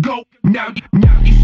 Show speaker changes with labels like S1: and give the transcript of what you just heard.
S1: go now, now.